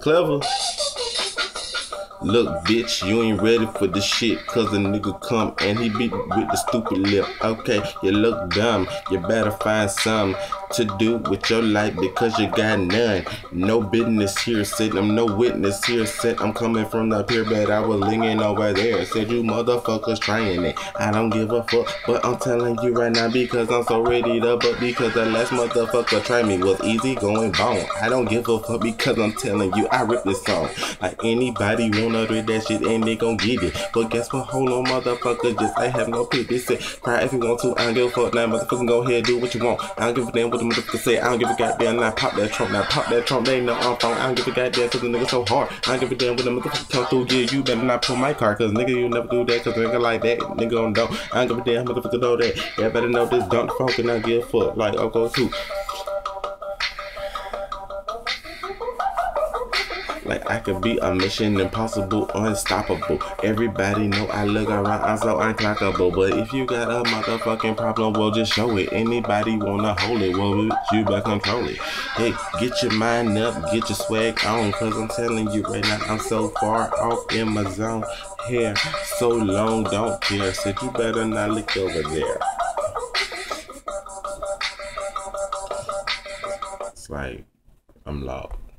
Clever. Look, bitch, you ain't ready for this shit. Cause a nigga come and he beat with the stupid lip. Okay, you look dumb. You better find something to do with your life because you got none. No business here, sitting. I'm no witness here, sit. I'm coming from the pier, but I was lingering over there. Said you motherfuckers trying it. I don't give a fuck, but I'm telling you right now because I'm so ready to. But because the last motherfucker tried me was easy going bone. I don't give a fuck because I'm telling you I rip this song. Like anybody wanna do that shit and they gon' get it. But guess what? Hold on, motherfucker. Just I have no pity. Say, cry if you want to. I don't give a fuck. Now, motherfucker, go ahead, do what you want. I don't give a damn what the motherfucker say. I don't give a goddamn. Now pop that trunk. Now pop that trunk. They ain't no I'm phone. I don't give a goddamn cause the nigga so hard. I don't give a damn what the motherfucker come through. Yeah, you better not pull my car cause nigga, you never do that cause nigga like that. Nigga don't know. I don't give a damn motherfucker know that. Yeah, better know this dump funk and not give a fuck. Like, I'll go too. Like I could be a mission impossible, unstoppable. Everybody know I look around, I'm so unclockable. But if you got a motherfucking problem, well just show it. Anybody wanna hold it, well you better control it. Hey, get your mind up, get your swag on, cause I'm telling you right now, I'm so far off in my zone. Hair so long, don't care. So you better not look over there. It's like I'm lost.